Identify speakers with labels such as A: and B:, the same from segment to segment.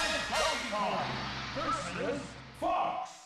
A: by the Polygon versus Fox.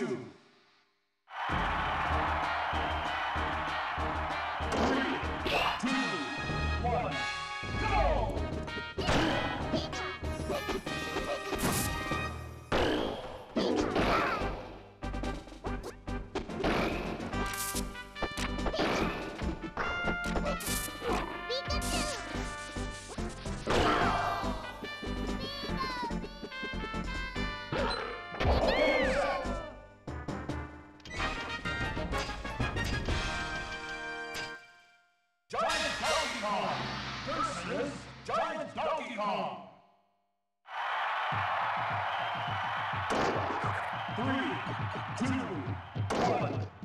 A: you. Kong. Three, two, one.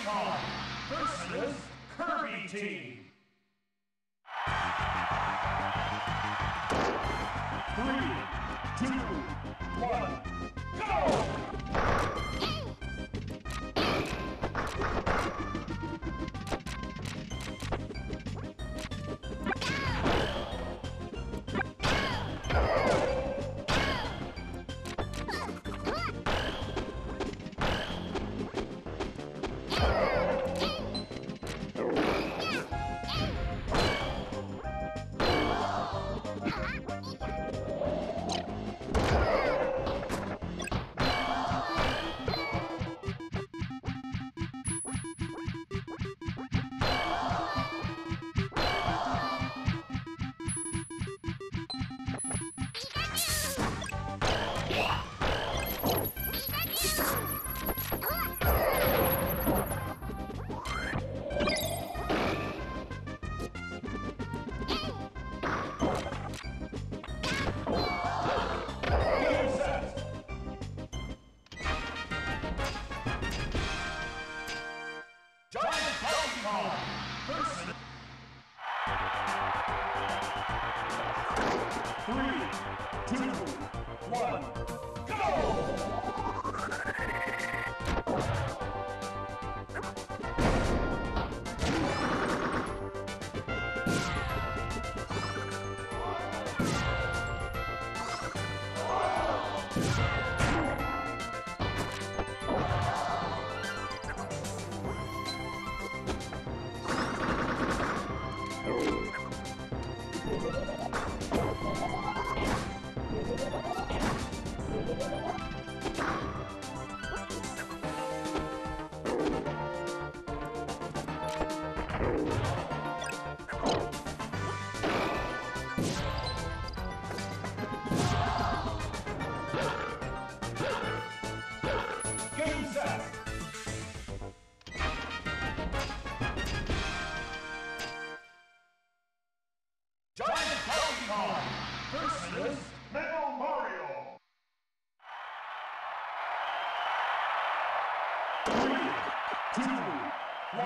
A: Seahawk versus Kirby Team. Three, two, one, go!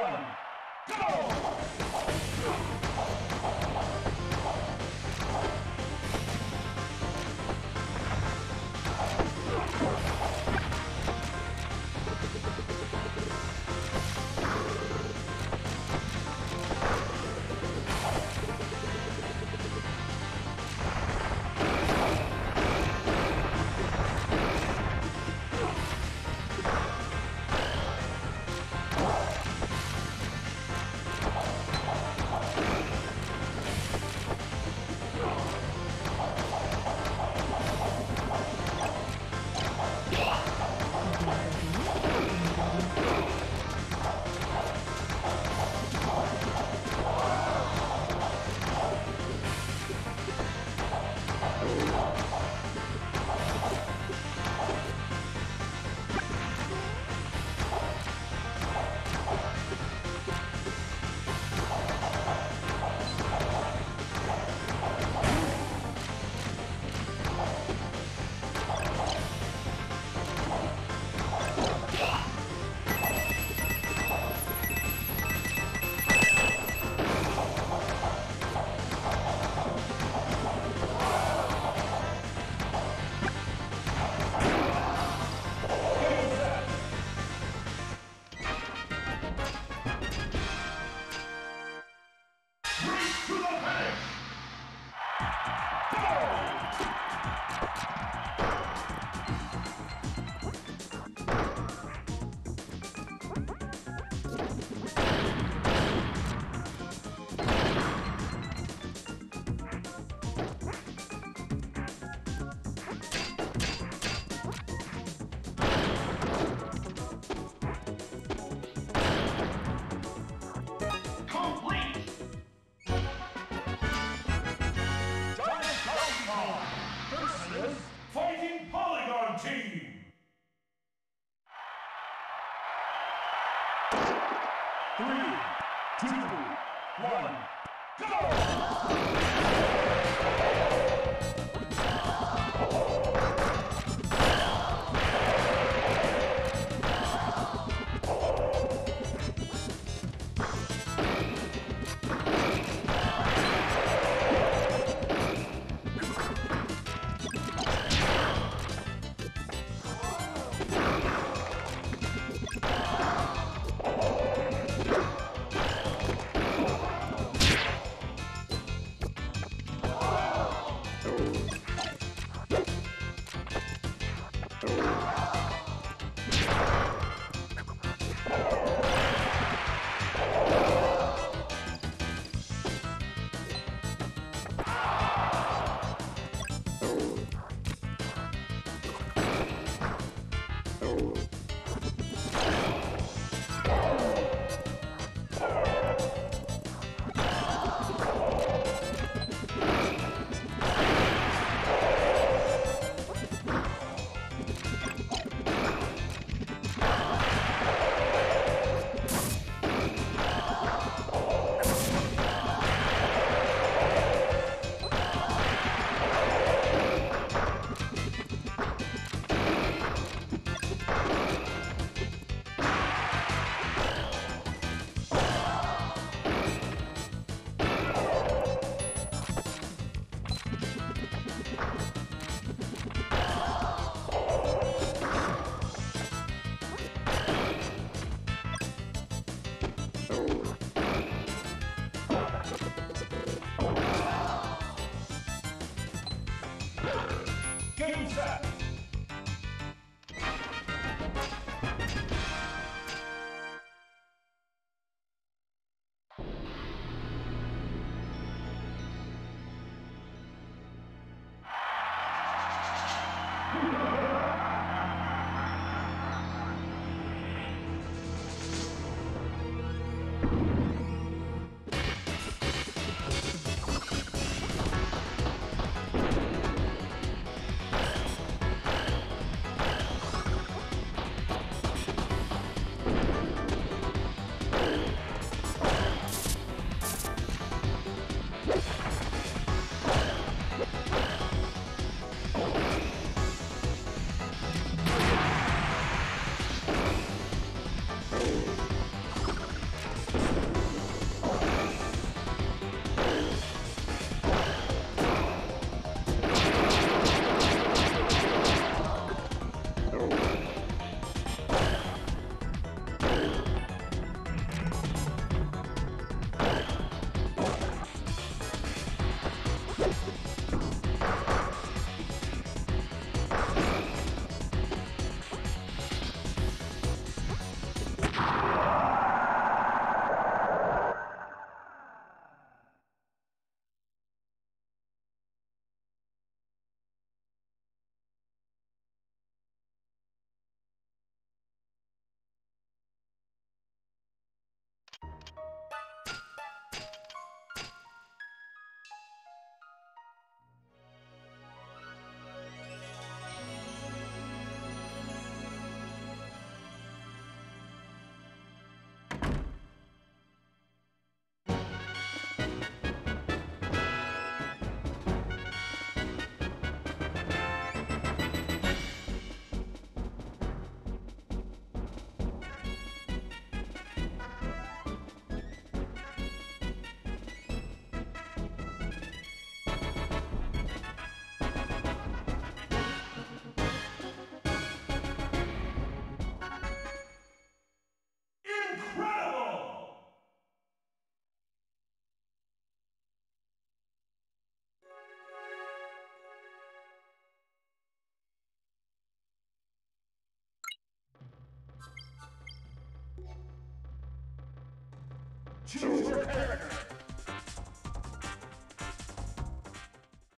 A: one, go! Your character.